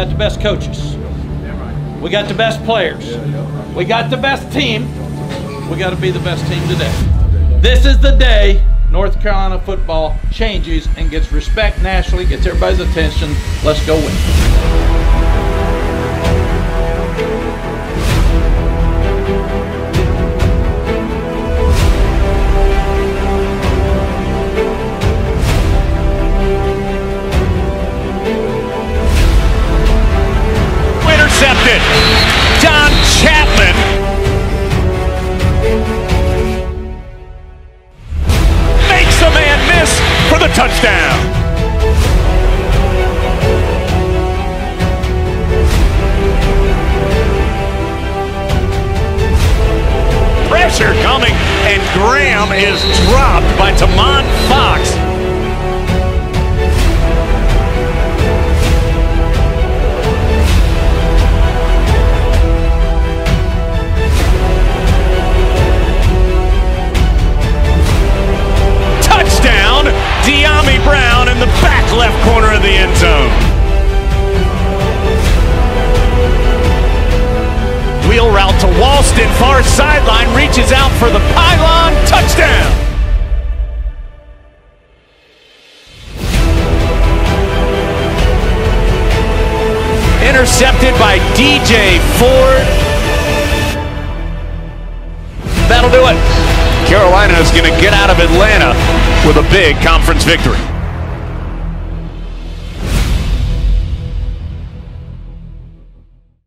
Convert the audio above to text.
got the best coaches. We got the best players. We got the best team. We got to be the best team today. This is the day North Carolina football changes and gets respect nationally, gets everybody's attention. Let's go win. Intercepted. John Chapman. Makes a man miss for the touchdown. Pressure coming, and Graham is dropped by Tomon Fox. The end zone. Wheel route to Walston, far sideline, reaches out for the pylon, touchdown. Intercepted by DJ Ford. That'll do it. Carolina is going to get out of Atlanta with a big conference victory.